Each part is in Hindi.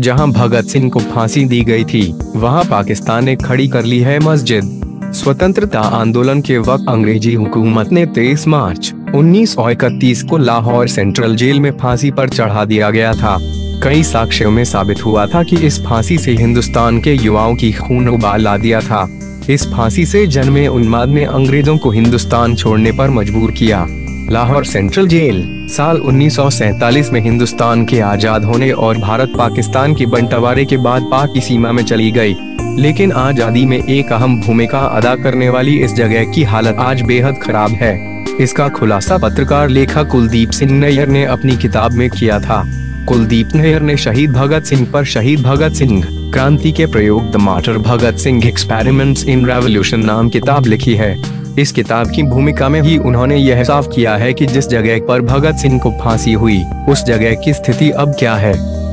जहाँ भगत सिंह को फांसी दी गई थी, वहाँ पाकिस्तान ने खड़ी कर ली है मस्जिद। स्वतंत्रता आंदोलन के वक्त अंग्रेज़ी हुकूमत ने 23 मार्च 1931 को लाहौर सेंट्रल जेल में फांसी पर चढ़ा दिया गया था। कई साक्ष्यों में साबित हुआ था कि इस फांसी से हिंदुस्तान के युवाओं की खून उबाल ला दिया था। इस फांसी से जन्मे उन्माद ने अंग्रेज़ों को हिंदुस्तान छोड़ने पर मजबूर किया। लाहौर सेंट्रल जेल, साल 1947 में हिंदुस्तान के आज़ाद होने और भारत पाकिस्तान के बंटवारे के बाद पाक की सीमा में चली गई। लेकिन आज़ादी में एक अहम भूमिका अदा करने वाली इस जगह की हालत आज बेहद खराब है। इसका खुलासा पत्रकार लेखक कुलदीप सिंह नैयर ने अपनी किताब में किया था। कुलदीप नैयर ने शहीद भगत सिंह पर शहीद भगत सिंह, क्रांति के प्रयोग the martyr Bhagat Singh experiments in revolution नाम किताब लिखी है। इस किताब की भूमिका में ही उन्होंने यह साफ़ किया है कि जिस जगह पर भगत सिंह को फांसी हुई उस जगह की स्थिति अब क्या है?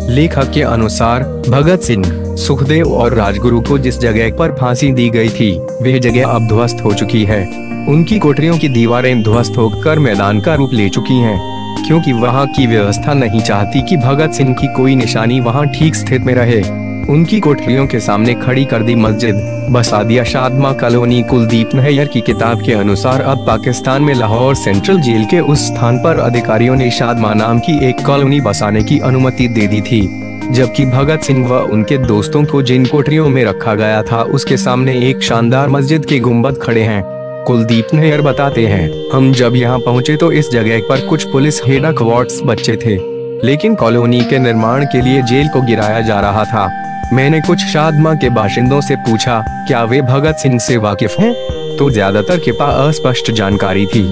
लेखक के अनुसार भगत सिंह सुखदेव और राजगुरु को जिस जगह पर फांसी दी गई थी वह जगह अब ध्वस्त हो चुकी है। उनकी कोठरियों की दीवारें ध्वस्त होकर मैदान का रूप ले चुकी हैं, क्योंकि वहाँ की व्यवस्था नहीं चाहती कि भगत सिंह की कोई निशानी वहाँ ठीक स्थित में रहे। उनकी कोठरियों के सामने खड़ी कर दी मस्जिद। बसा दिया शादमा कॉलोनी कुलदीप नैयर की किताब के अनुसार अब पाकिस्तान में लाहौर सेंट्रल जेल के उस स्थान पर अधिकारियों ने शादमा नाम की एक कॉलोनी बसाने की अनुमति दे दी थी। जबकि भगत सिंह व उनके दोस्तों को जिन कोठरियों में रखा गया था, उसके सामने एक शानदार मस्जिद के गुंबद खड़े हैं। कुलदीप नैयर बताते हैं, हम जब यहाँ पहुँचे तो इस जगह पर कुछ पुलिस हेडक वार्ड्स बच्चे थे, लेकिन कॉलोनी के निर्माण के लिए जेल को गिराया जा रहा था। मैंने कुछ शादमा के बाशिंदों से पूछा, क्या वे भगत सिंह से वाकिफ हैं? तो ज़्यादातर के पास अस्पष्ट जानकारी थी,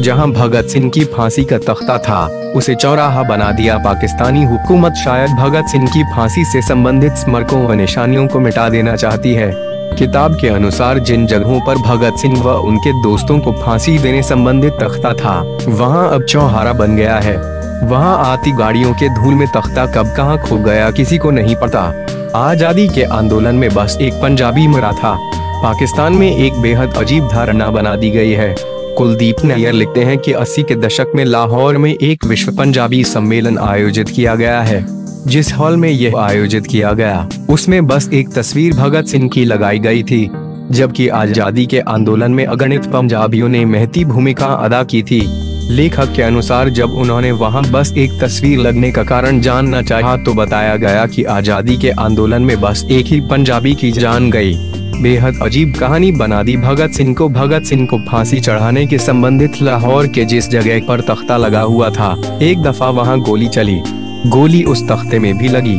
जहाँ भगत सिंह की फांसी का तख्ता था, उसे चौराहा बना दिया पाकिस्तानी हुकूमत शायद भगत सिंह की फांसी से संबंधित स्मरकों व निशानियों को मिटा देना चाहती है। किताब के अनुसार जिन जगहों पर भगत सिंह व उनके दोस्तों को फांसी देने संबंधित तख्ता था, वहाँ अब चौहारा बन गया है। वहाँ आती गाड़ियों के धूल में तख्ता कब कहाँ खो गया किसी को नहीं पता। आज़ादी के आंदोलन में बस एक पंजाबी मरा था। पाकिस्तान में एक बेहद अजीब धारणा बना दी गई है। कुलदीप नैयर लिखते हैं कि 80 के दशक में लाहौर में एक विश्व पंजाबी सम्मेलन आयोजित किया गया है, जिस हॉल में यह आयोजित किया गया। उसमें बस एक तस्वीर भगत सिंह की लगाई गई थी, जबकि आज़ादी के आंदोलन में अगणित पंजाबियों ने महती भूमिका अदा की थी। लेखक के अनुसार जब उन्होंने वहाँ बस एक तस्वीर लगने का कारण जानना चाहा तो बताया गया कि आज़ादी के आंदोलन में बस एक ही पंजाबी की जान गई। बेहद अजीब कहानी बना दी। भगत सिंह को भगत सिंह को फांसी चढ़ाने के संबंधित लाहौर के जिस जगह पर तख्ता लगा हुआ था, एक दफ़ा वहाँ गोली चली। गोली उस तख्ते में भी लगी।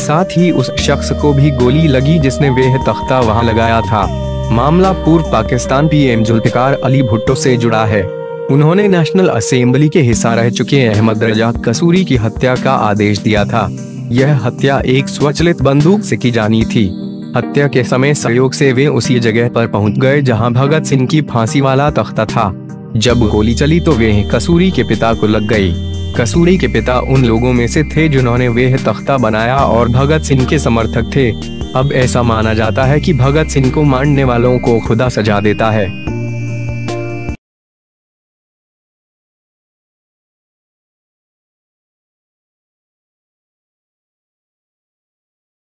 साथ ही उस शख्स को भी गोली लगी जिसने वह तख्ता वहाँ लगाया था। मामला पूर्व पाकिस्तान पीएम जुल्फिकार अली भुट्टो से जुड़ा है। उन्होंने नेशनल असेंबली के हिस्सा रह चुके अहमद रजा कसूरी की हत्या का आदेश दिया था। यह हत्या एक स्वचलित बंदूक से की जानी थी। हत्या के समय सहयोग से वे उसी जगह पर पहुँच गए जहाँ भगत सिंह की फांसी वाला तख्ता था। जब गोली चली तो वे कसूरी के पिता को लग गई। कसूरी के पिता उन लोगों में से थे जिन्होंने वे तख्ता बनाया और भगत सिंह के समर्थक थे। अब ऐसा माना जाता है कि भगत सिंह को मारने वालों को खुदा सजा देता है।